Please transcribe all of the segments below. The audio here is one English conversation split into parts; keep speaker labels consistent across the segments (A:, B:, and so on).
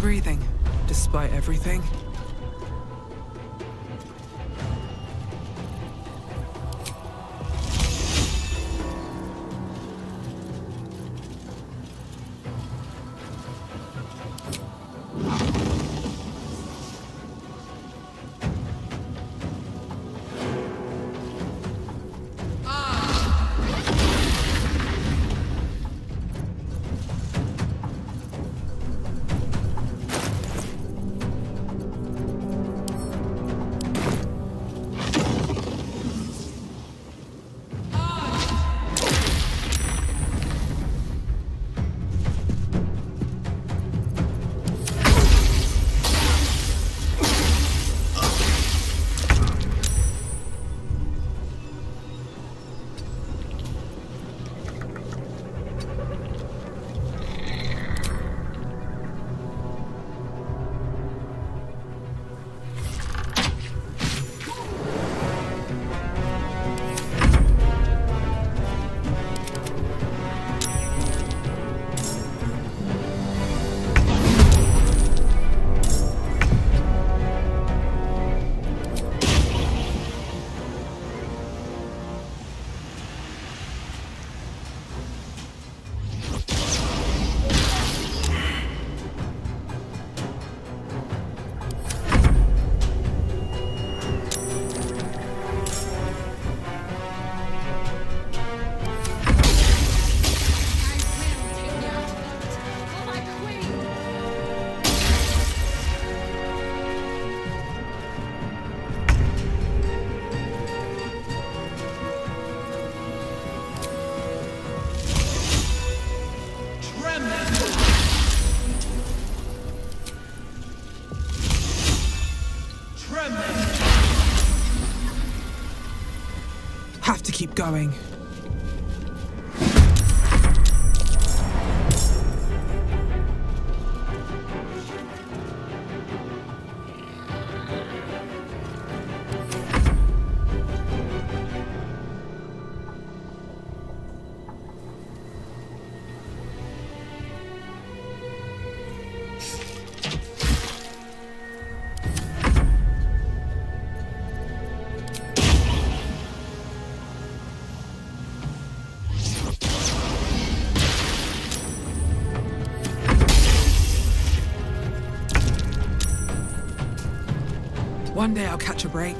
A: breathing, despite everything. Have to keep going. One day I'll catch a break.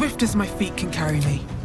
A: Swift as my feet can carry me.